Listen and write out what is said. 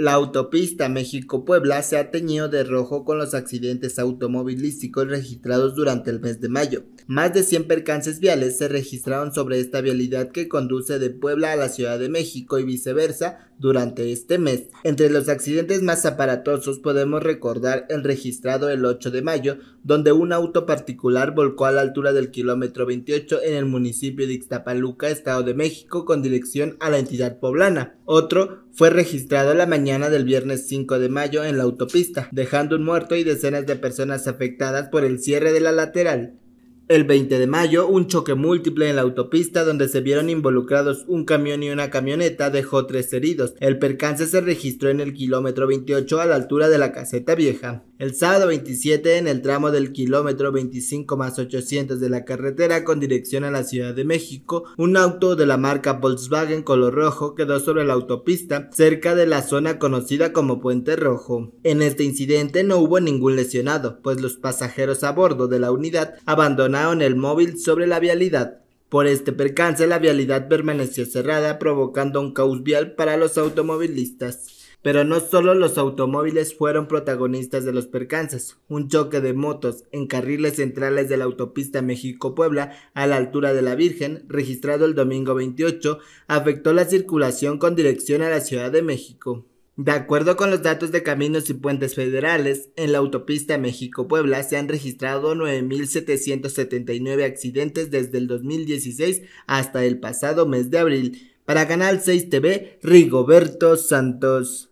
La autopista México-Puebla se ha teñido de rojo con los accidentes automovilísticos registrados durante el mes de mayo. Más de 100 percances viales se registraron sobre esta vialidad que conduce de Puebla a la Ciudad de México y viceversa durante este mes. Entre los accidentes más aparatosos podemos recordar el registrado el 8 de mayo, donde un auto particular volcó a la altura del kilómetro 28 en el municipio de Ixtapaluca, Estado de México, con dirección a la entidad poblana. Otro fue registrado la mañana del viernes 5 de mayo en la autopista, dejando un muerto y decenas de personas afectadas por el cierre de la lateral. El 20 de mayo, un choque múltiple en la autopista donde se vieron involucrados un camión y una camioneta dejó tres heridos. El percance se registró en el kilómetro 28 a la altura de la caseta vieja. El sábado 27 en el tramo del kilómetro 25 más 800 de la carretera con dirección a la Ciudad de México, un auto de la marca Volkswagen color rojo quedó sobre la autopista cerca de la zona conocida como Puente Rojo. En este incidente no hubo ningún lesionado, pues los pasajeros a bordo de la unidad abandonaron el móvil sobre la vialidad. Por este percance la vialidad permaneció cerrada provocando un caos vial para los automovilistas. Pero no solo los automóviles fueron protagonistas de los percances. Un choque de motos en carriles centrales de la autopista México-Puebla a la altura de la Virgen, registrado el domingo 28, afectó la circulación con dirección a la Ciudad de México. De acuerdo con los datos de caminos y puentes federales, en la autopista México-Puebla se han registrado 9.779 accidentes desde el 2016 hasta el pasado mes de abril. Para Canal 6 TV, Rigoberto Santos.